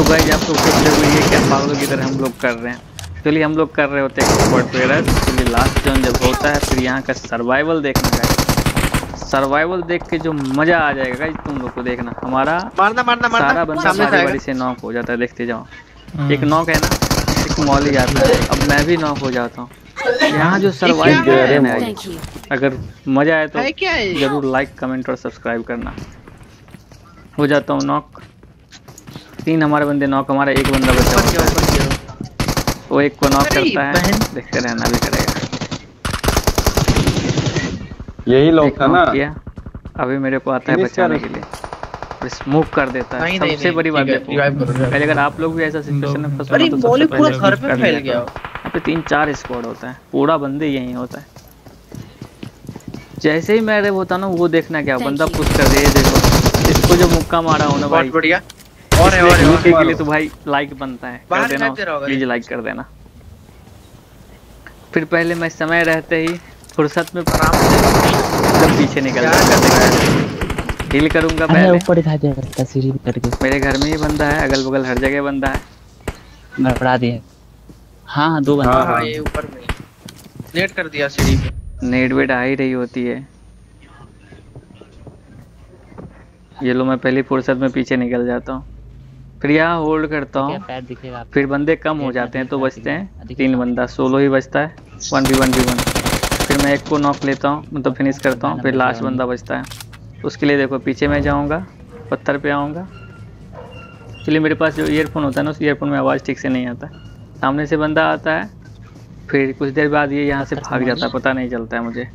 तो गाइज़ आप लोग सोच रहे ये क्या पागलों की तरह हम लोग कर रहे हैं। चलिए हम लोग कर रहे होते हैं स्क्वाड प्लेयर चलिए लास्ट जोन जब होता है फिर यहाँ का सर्वाइवल देखना है। सर्वाइवल देख के जो मज़ा आ जाएगा गाइज़ तुम लोग को देखना। हमारा मारना मारना मारना। सारा बंदा सामने से नॉक हो जाता है देखते जाओ। एक नॉक है ना एक मॉली आता है। अब मैं भी नॉक हो जाता हूँ। यहाँ जो सर्वाइव है? है ना अगर मज़ा आए तो है है ज़रूर लाइक कमेंट और सब्सक्राइब करना। हो जाता हूँ नॉक तीन हमारे बंदे नॉक हमारा एक बंदा बचा होता है। वो एक को नॉक करता है। देखते रहना भी करेगा। यही लोग था ना किया। अभी मेरे को आता है बचाने के लिए। स्मोक कर देता है। सबसे बड़ी बात है, देखो। पहले अगर आप लोग भी ऐसा सिचुएशन में फंसो तो सबसे बॉल पूरा पहले घर पे फैल गया। यहाँ पे तीन चार स्क्वाड होता है। पूरा बंदे यही होता है। जैसे ही मैं रेव होता ना वो देखना क्या बंदा. पुश कर दे देखो। इसको जो मुक्का मारा हो ना भाई। बहुत बढ़िया। और है और है और के लिए तो भाई लाइक बनता है कर देना प्लीज़ लाइक कर देना। फिर पहले मैं समय रहते ही फुर्सत में आराम से जब पीछे निकल जाऊँगा हिल करूँगा पहले। ऊपर दिखाई दे रहा सीढ़ी पे करके मेरे घर में ही बंदा है अगल बगल हर जगह बंदा है। मैं पढ़ा दिए हाँ हाँ दो बंदे। हाँ, हाँ ये ऊपर में। नेट कर दिया सीढ़ी पे। नेट वेट आ ही रही होती है। ये लो मैं पहली फुर्सत में पीछे निकल जाता हूँ। फिर यहाँ होल्ड करता हूँ पैर दिखेगा आपको? फिर बंदे कम हो जाते हैं तो बचते हैं। तीन बंदा सोलो ही बचता है। One v one v one. फिर मैं एक को नॉक लेता हूँ मतलब फिनिश करता हूँ फिर लास्ट बंदा बचता है। उसके लिए देखो पीछे मैं जाऊँगा पत्थर पे आऊँगा। चलिए मेरे पास जो ईयरफोन होता है ना उस ईयरफोन में आवाज़ ठीक से नहीं आता। सामने से बंदा आता है फिर कुछ देर बाद ये यहाँ से भाग जाता है पता नहीं चलता है मुझे।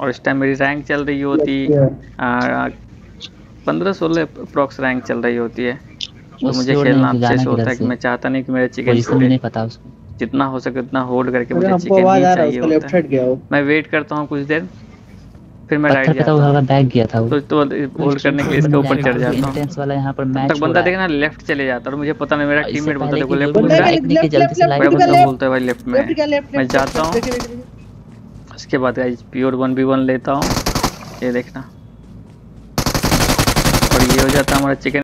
और इस टाइम मेरी रैंक चल रही होती पंद्रह सोलह अप्रॉक्स रैंक चल रही होती है तो मुझे खेलना नहीं अच्छे से होता है कि मैं चाहता नहीं कि मेरा चिकन छूटे नहीं पता उसको जितना हो सके उतना होल्ड करके मुझे चिकन आवाज़ ही आ रहा है चाहिए होता लेफ़्ट है साइड गया वो मैं वेट करता हूँ कुछ देर फिर मैं राइट तो जाता हूँ हल्का बैग गया था वो तो तो होल्ड करने के लिए इसके ऊपर चढ़ जाता हूँ इंटेंस वाला यहाँ पर मैच तक बंदा देखना लेफ़्ट चले जाता है और मुझे पता नहीं मेरा टीममेट बोलता है, लाइक नहीं कि जल्दी से लेफ़्ट, लाइक बंदा बोलता है भाई लेफ़्ट में है। मैं जाता हूँ। उसके बाद guys pure one v one लेता हूँ ये देखना हो जाता है हमारा चिकन